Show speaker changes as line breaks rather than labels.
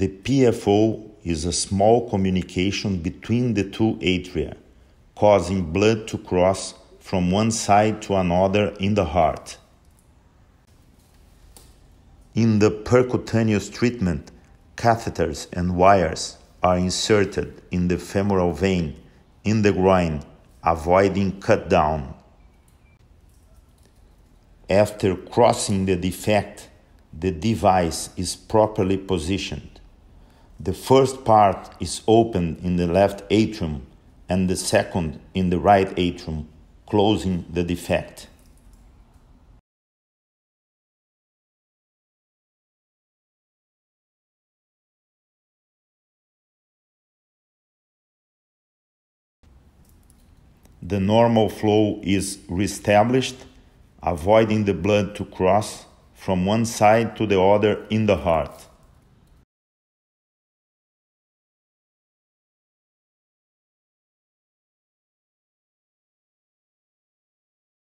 The PFO is a small communication between the two atria, causing blood to cross from one side to another in the heart. In the percutaneous treatment, catheters and wires are inserted in the femoral vein in the groin, avoiding cut down. After crossing the defect, the device is properly positioned. The first part is opened in the left atrium and the second in the right atrium, closing the defect. The normal flow is reestablished, avoiding the blood to cross from one side to the other in the heart.